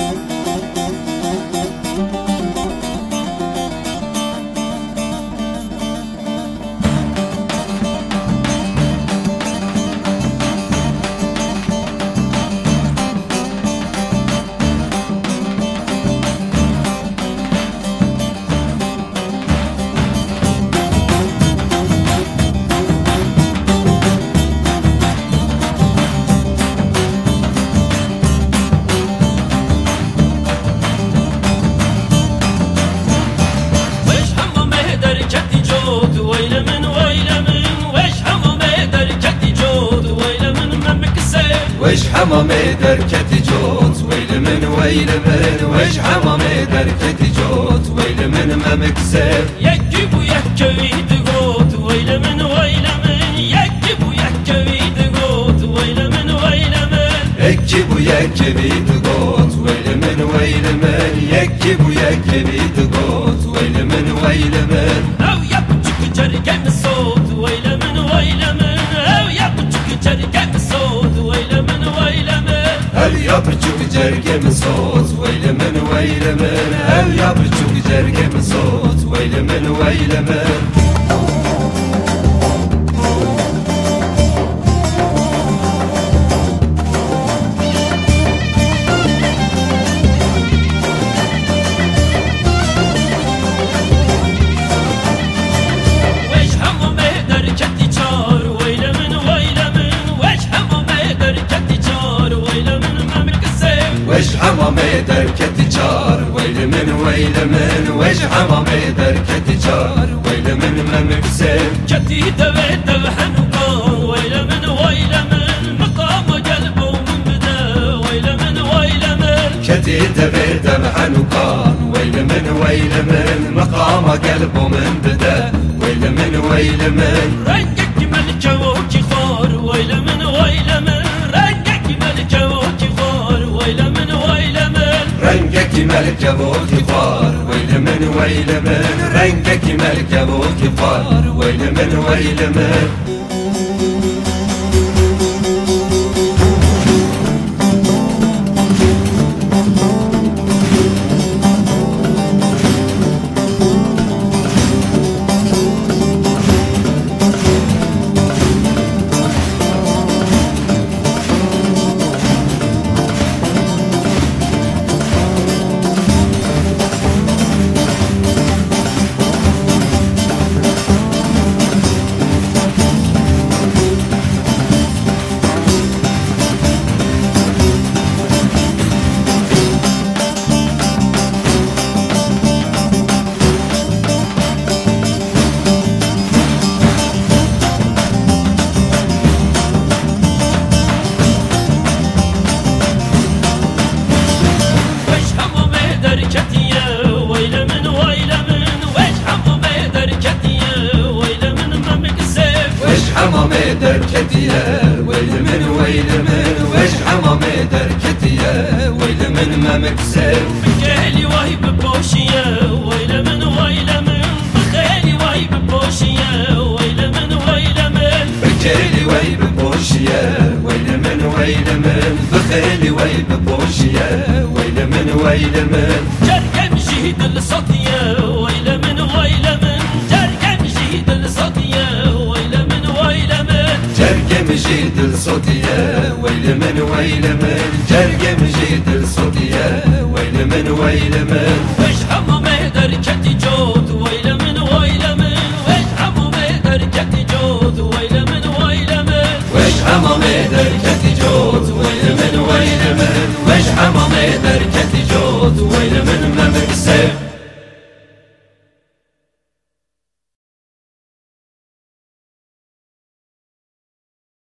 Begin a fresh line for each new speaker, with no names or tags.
وش حمامي دركتي جوت ويل من ويل من وش حمامي دركتي جوت ويل من ما مكسر
يكب ويكبي تقوت ويل من ويل من يكب ويكبي تقوت ويل من ويل من
يكب ويكبي تقوت ويل من ويل من يكب ويكبي تقوت ويل من ويل من
أو يبجك جرقم الصوت ويل من ويل من أو يبجك جرقم
هل يبجوك جرق من صوت ويل من ويل من. هل يبجوك جرق من صوت ويل من ويل من. حمامي دركتي جار ويل من ويل من وش حمامي دركتي جار ويل من ما مكسر
كتي دبي دبحن ويل من ويل من مقام قلبه من بدا ويل من ويل من
كتي دبي وقان ويل من ويل من مقام قلبه من بدا ويل من ويل من
رنقك رنقك
ملك أبوك فار ويل من ويل من؟ رنقك ملك أبوك فار ويل من ويل من؟
من
وش حمامي دركتية ويل من ما مكسر
بخيلي وهي ببوشية ويل من ويل من بخيلي وهي ببوشية ويل من ويل من
بجيلي وي ببوشية ويل من ويل من بخيلي وي ببوشية ويل من ويل من
جرقم شهيد الصوتية ويل من ويل من
مجيد الصوتية ويل من ويل من. جرق مجيد الصوتية ويل من ويل من.